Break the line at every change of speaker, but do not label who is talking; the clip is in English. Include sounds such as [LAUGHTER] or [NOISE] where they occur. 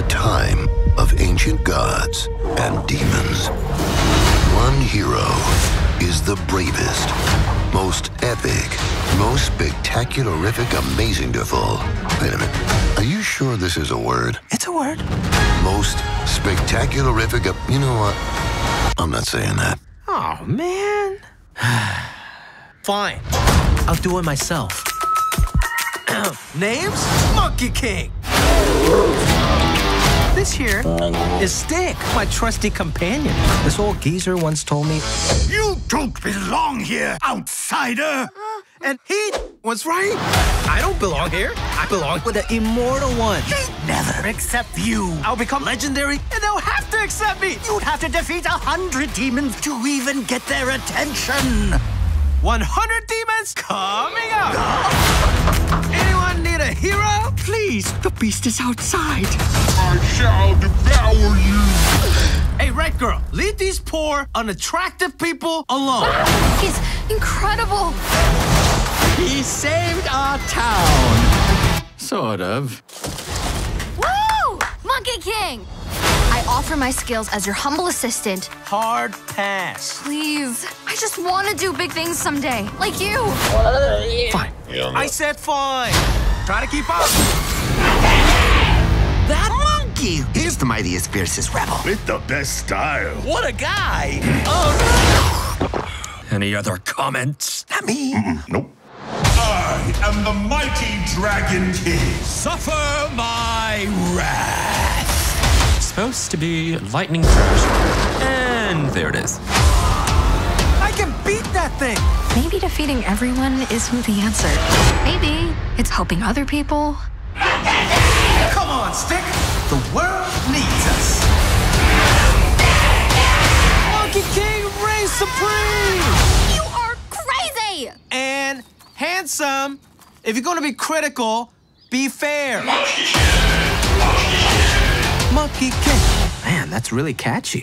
a time of ancient gods and demons. One hero is the bravest, most epic, most spectacularific, amazing-deful. Wait a minute. Are you sure this is a word?
It's a word.
Most spectacularific. You know what? I'm not saying that.
Oh, man. [SIGHS] Fine. I'll do it myself. [CLEARS THROAT] Names? Monkey King. This here is Stick, my trusty companion. This old geezer once told me,
You don't belong here, outsider!
and he was right. I don't belong here. I belong with the immortal one.
They Never accept you.
I'll become legendary, and they'll have to accept me.
You'd have to defeat a hundred demons to even get their attention.
100 demons coming
Please, the beast is outside.
I shall devour you.
Hey, Red Girl, leave these poor, unattractive people alone.
He's incredible.
He saved our town. Sort of.
Woo! Monkey King! I offer my skills as your humble assistant.
Hard pass.
Please, I just want to do big things someday, like you.
Fine. I said fine. Try to keep up.
That monkey! He's the mightiest, fiercest rebel.
With the best style.
What a guy.
Any other comments?
Not me.
Nope. I am the mighty Dragon King.
Suffer my wrath. Supposed to be lightning crash. And there it is.
I can beat that thing.
Maybe defeating everyone isn't the answer. Maybe it's helping other people.
Come on, Stick. The world needs us. Monkey King reigns supreme.
You are crazy!
And handsome. If you're going to be critical, be fair. Monkey King. Man, that's really catchy.